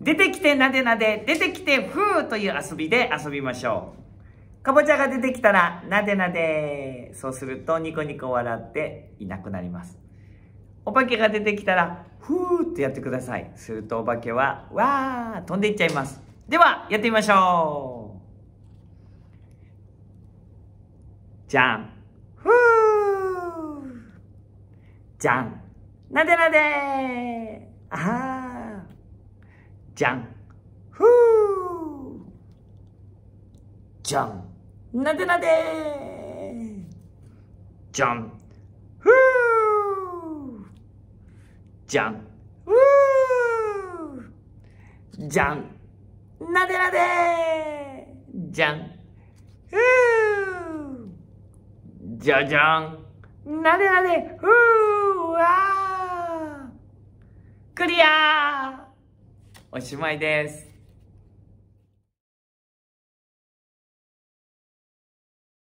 出てきてなでなで、出てきてふーという遊びで遊びましょう。かぼちゃが出てきたら、なでなで。そうすると、ニコニコ笑っていなくなります。お化けが出てきたら、ふーってやってください。するとお化けは、わー、飛んでいっちゃいます。では、やってみましょう。じゃん。ふー。じゃん。なでなであー。じゃん。ふー。じゃん。なでなでじゃん。ふー。じゃん。ふー。じゃん。なでなでじゃん。ふー。じゃじゃん。なでなでふー。わー。クリアおしまいです。